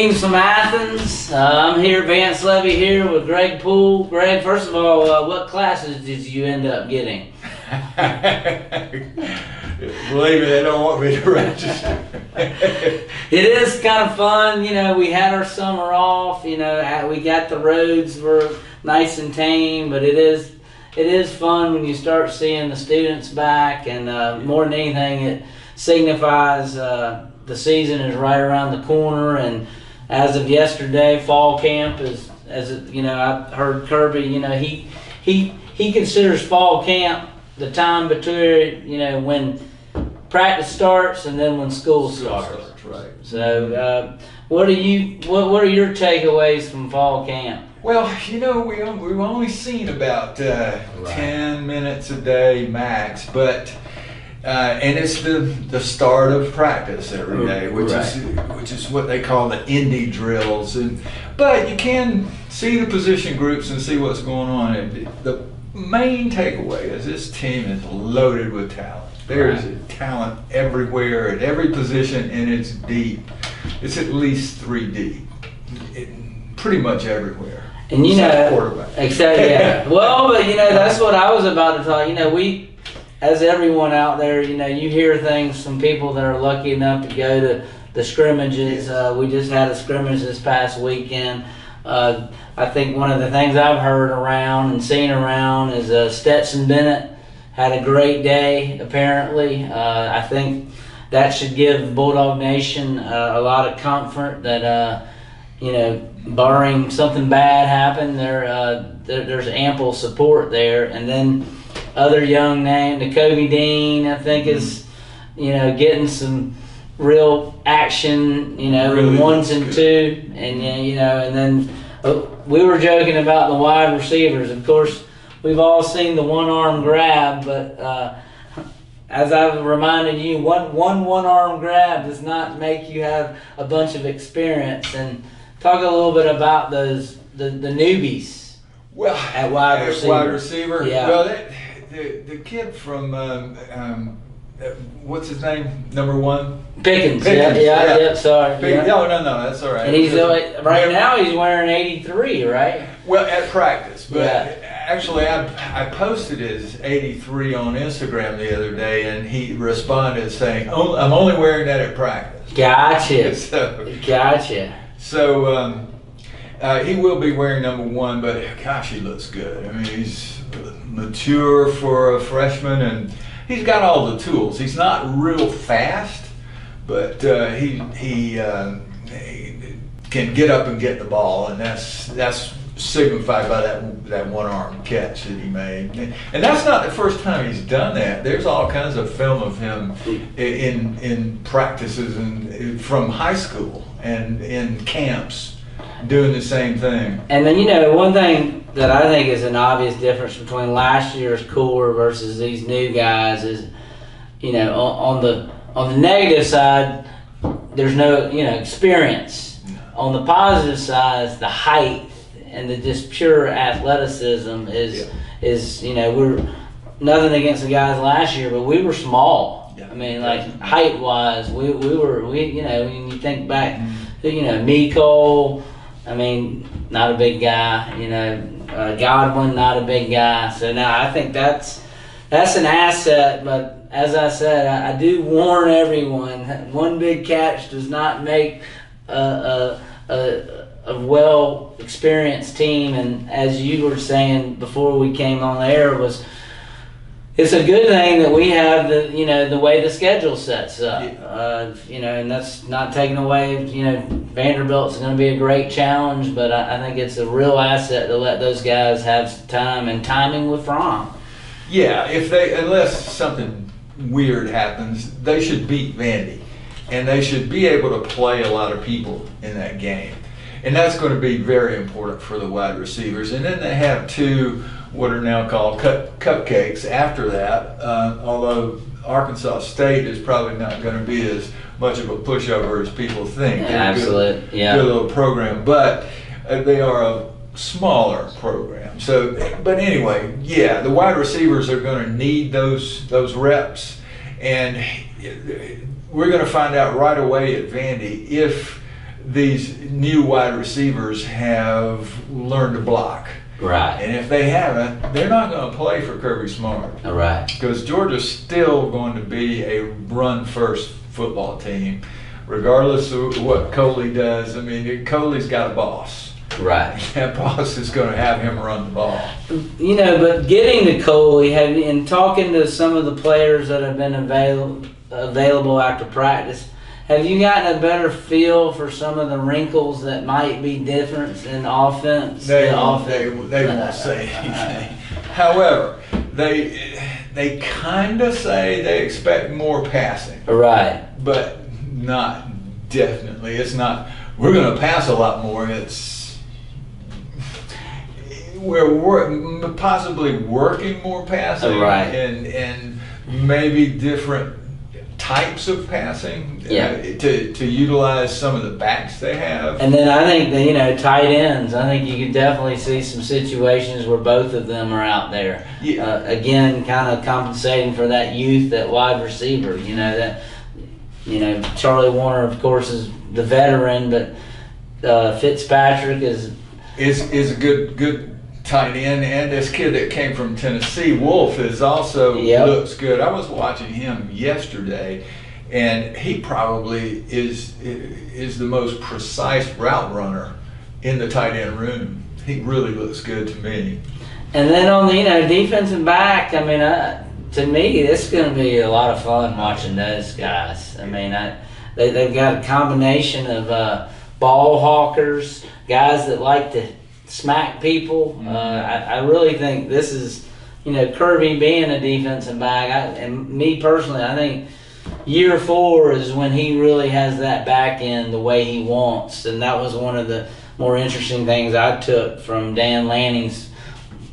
James from Athens. Uh, I'm here, Vance Levy here with Greg Poole. Greg, first of all, uh, what classes did you end up getting? Believe me, they don't want me to register. It is kind of fun, you know. We had our summer off, you know. We got the roads were nice and tame, but it is it is fun when you start seeing the students back, and uh, more than anything, it signifies uh, the season is right around the corner. And as of yesterday, fall camp is as it, you know. I heard Kirby, you know, he he he considers fall camp the time between you know when practice starts and then when school starts. right. So, uh, what are you? What What are your takeaways from fall camp? Well, you know, we, we've only seen about uh, Right. 10 minutes a day max, but, uh, and it's the, the start of practice every day, which is, which is what they call the indie drills. And, but you can see the position groups and see what's going on. And the main takeaway is this team is loaded with talent. There's talent everywhere at every position, and it's deep. It's at least three deep, It- pretty much everywhere. And you Except know, quarterback. except yeah. Well, but you know, that's what I was about to talk. You know, we, as everyone out there, you know, you hear things from people that are lucky enough to go to the scrimmages. Uh, we just had a scrimmage this past weekend. Uh, I think one of the things I've heard around and seen around is uh, Stetson Bennett had a great day. Apparently, uh, I think that should give Bulldog Nation uh, a lot of comfort that. Uh, you know, barring something bad happen, there, uh, there there's ample support there. And then other young name, Nakobe Dean, I think is, you know, getting some real action. You know, Really ones and good. two, and you know, and then uh, we were joking about the wide receivers. Of course, we've all seen the one arm grab, but. Uh, as I've reminded you, one one one arm grab does not make you have a bunch of experience. And talk a little bit about those the, the newbies. Well, At wide receiver. wide receiver. Yeah. Well, that, the the kid from um, um, uh, what's his name? Number one. Pickens, Pickens, yeah, yeah, yeah. yeah, sorry. Big, yeah. No, no, no. That's all right. And he's uh, right now he's wearing eighty three, right? Well, at practice, but Yeah. actually, I I posted his 83 on Instagram the other day, and he responded saying, "Oh, "I'm only wearing that at practice." Gotcha, So, gotcha. so um, uh, he will be wearing number one, but gosh, he looks good. I mean, he's mature for a freshman, and he's got all the tools. He's not real fast, but uh, he he, um, he can get up and get the ball, and that's that's signified by that that one arm catch that he made. And that's not the first time he's done that. There's all kinds of film of him in in practices and from high school and in camps doing the same thing. And then you know one thing that I think is an obvious difference between last year's core versus these new guys is, you know, on, on the on the negative side, there's no you know experience. On the positive side, the height and the just pure athleticism is is you know we're nothing against the guys last year, but we were small. Yeah. I mean, like height wise, we, we were we you know when you think back, mm-hmm. you know, Mecole. I mean, not a big guy. You know, uh, Godwin, not a big guy. So now I think that's that's an asset. But as I said, I, I do warn everyone: one big catch does not make a a, a, a well experienced team. And as you were saying before we came on air, was it's a good thing that we have the you know the way the schedule sets up. Yeah. Uh, you know, and that's not taking away. You know, Vanderbilt's going to be a great challenge, but I, I think it's a real asset to let those guys have time and timing with Fromm. Yeah, if they unless something weird happens, they should beat Vandy, and they should be able to play a lot of people in that game, and that's going to be very important for the wide receivers. And then they have two what are now called cut, cupcakes after that. Uh, although Arkansas State is probably not going to be as much of a pushover as people think. They're a good- yeah. good little program, but uh, they are a smaller program. So, but anyway, yeah, the wide receivers are going to need those those reps, and we're going to find out right away at Vandy if these new wide receivers have learned to block. Right. And if they haven't, they're not going to play for Kirby Smart All right. because Georgia's still going to be a run first football team, regardless of what Coley does. I mean, Coley's got a boss. Right. That boss is going to have him run the ball. You know, but getting to Coley and talking to some of the players that have been available available after practice, have you gotten a better feel for some of the wrinkles that might be different in offense? They, The won't- they, they won't say anything. However, they they kind of say they expect more passing, Right. but not definitely. It's not. We're going to pass a lot more. It's we're possibly working more passing, Right. and and maybe different types of passing Yeah. uh, to to utilize some of the backs they have. And then I think that you know tight ends. I think you can definitely see some situations where both of them are out there. Yeah. Uh, again, kind of compensating for that youth, that wide receiver. You know that. You know Charlie Woerner, of course, is the veteran, but uh, Fitzpatrick is is is a good good tight end, and this kid that came from Tennessee, Wolf, is also Yep. looks good. I was watching him yesterday, and he probably is is the most precise route runner in the tight end room. He really looks good to me. And then on the you know defensive back, I mean, uh, to me, this is going to be a lot of fun watching those guys. I mean, I, they they've got a combination of uh, ball hawkers, guys that like to smack people. Uh, I, I really think this is, you know, Kirby being a defensive back, I, and me personally, I think. Year four is when he really has that back end the way he wants, and that was one of the more interesting things I took from Dan Lanning's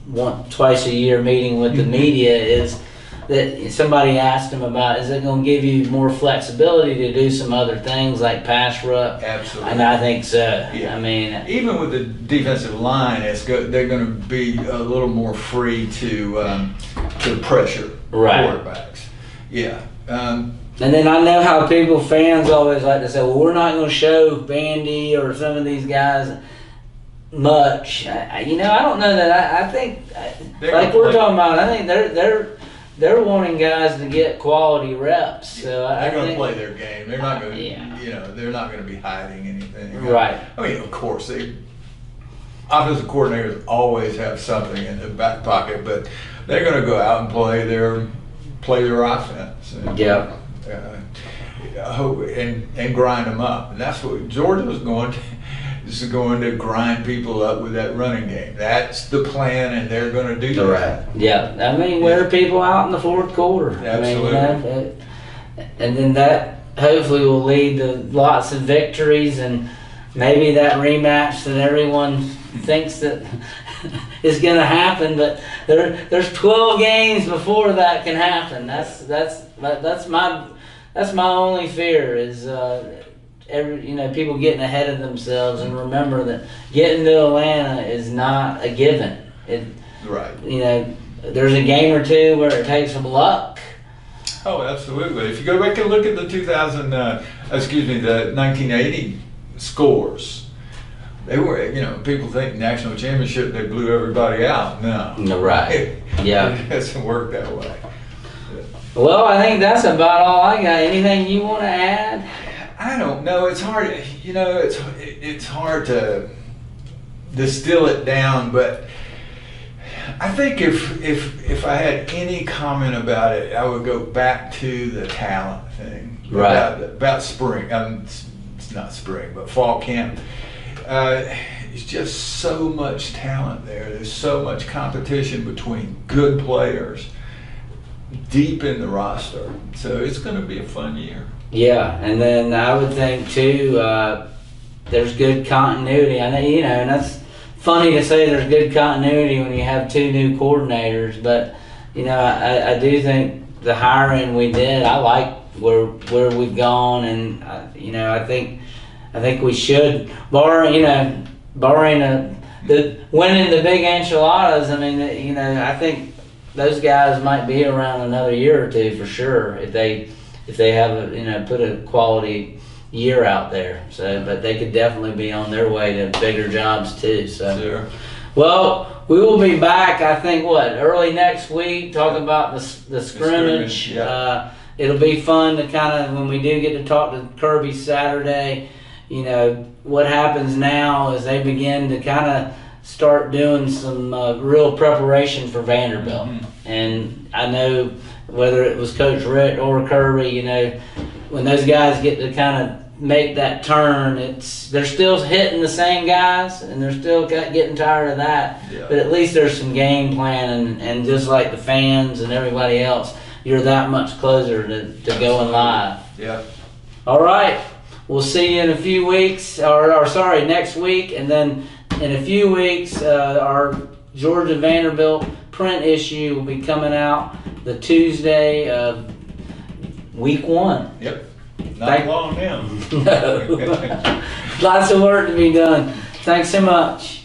one twice a year meeting with the media is that somebody asked him about is it going to give you more flexibility to do some other things like pass rush Absolutely. and I think so Yeah. I mean Even with the defensive line, it's go, they're going to be a little more free to um, to pressure Right. quarterbacks. Yeah. Um, and then I know how people fans always like to say well we're not going to show Vandy or some of these guys much I, you know I don't know that I, I think They're like we're play. talking about I think they're they're they're wanting guys to get quality reps so I, They're going to play their game. They're not going to, Yeah. you know, they're not going to be hiding anything. Right. I mean, of course, they offensive coordinators always have something in their back pocket, but they're going to go out and play their play their offense. And, Yep. Uh, and and grind them up, and that's what Georgia was going. To, is going to grind people up with that running game. That's the plan, and they're going to do that. Right. Yeah, I mean, wear people out in the fourth quarter. I mean, you know, uh, and then that hopefully will lead to lots of victories and maybe that rematch that everyone thinks that is going to happen. But there, there's 12 games before that can happen. That's that's that's my that's my only fear is. Uh, Every, you know, people getting ahead of themselves, and remember that getting to Atlanta is not a given. It, Right. you know, there's a game or two where it takes some luck. Oh, absolutely. If you go back and look at the 2000, uh, excuse me, the 1980 scores, they were, you know, people think national championship, they blew everybody out. No. No, right. Yeah. It doesn't work that way. Well, I think that's about all I got. Anything you want to add? I don't know. It's hard, you know, it's, it's hard to distill it down, but I think if, if, if I had any comment about it, I would go back to the talent thing. Right. About, about spring. Um, it's, not spring, but fall camp. Uh, it's just so much talent there. There's so much competition between good players deep in the roster. So it's going to be a fun year. Yeah, and then I would think too. Uh, there's good continuity. I know you know, and that's funny to say. There's good continuity when you have two new coordinators, but you know, I, I do think the hiring we did. I like where where we've gone, and uh, you know, I think I think we should, barring you know, barring a, the winning the big enchiladas. I mean, you know, I think those guys might be around another year or two for sure if they if they have a you know put a quality year out there. So, but they could definitely be on their way to bigger jobs too. So, Sure. well, we will be back. I think what early next week talking about the the scrimmage. scrimmage, yeah. uh, it'll be fun to kind of when we do get to talk to Kirby Saturday. You know what happens now is they begin to kind of start doing some uh, real preparation for Vanderbilt. Mhm. And I know whether it was Coach Richt or Kirby, you know, when those guys get to kind of make that turn, it's they're still hitting the same guys and they're still getting tired of that. Yeah. But at least there's some game plan, and, and just like the fans and everybody else, you're that much closer to, to going live. Yeah. All right. We'll see you in a few weeks, or, or sorry, next week, and then in a few weeks, uh, our Georgia Vanderbilt print issue will be coming out the Tuesday of week one. Yep. Not Thank- long now. No. Lots of work to be done. Thanks so much.